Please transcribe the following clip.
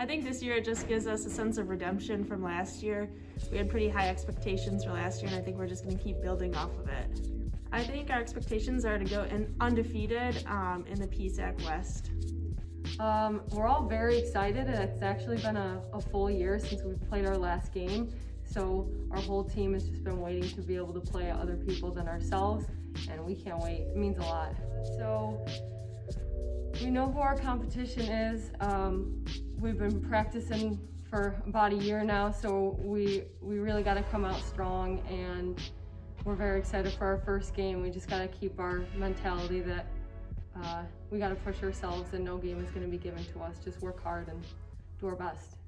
I think this year it just gives us a sense of redemption from last year. We had pretty high expectations for last year and I think we're just going to keep building off of it. I think our expectations are to go in undefeated um, in the PSAC West. Um, we're all very excited and it's actually been a, a full year since we played our last game. So our whole team has just been waiting to be able to play other people than ourselves and we can't wait. It means a lot. So we know who our competition is. Um, we've been practicing for about a year now, so we, we really got to come out strong and we're very excited for our first game. We just got to keep our mentality that uh, we got to push ourselves and no game is going to be given to us. Just work hard and do our best.